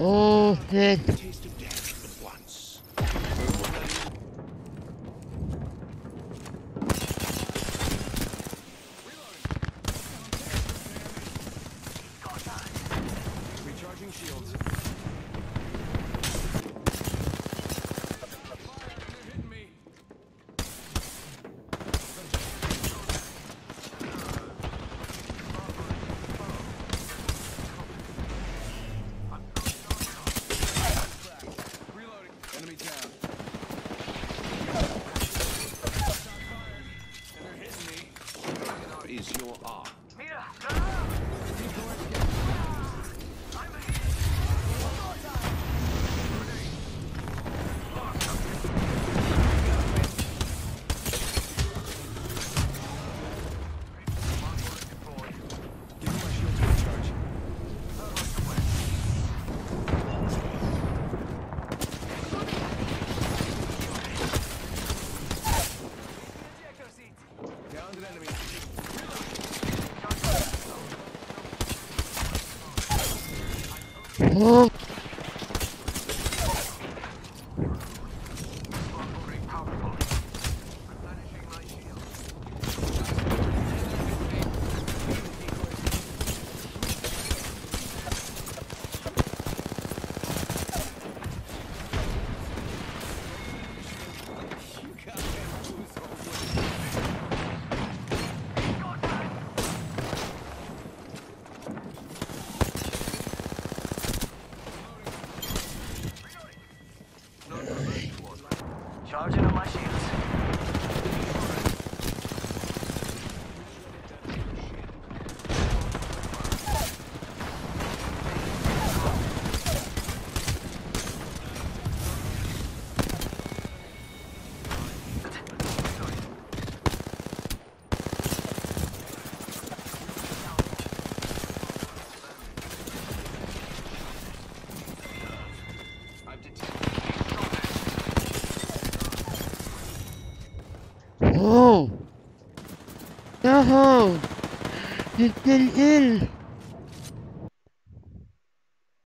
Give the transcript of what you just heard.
Oh, good. your arm. Oh. Oh, No! It's ill ill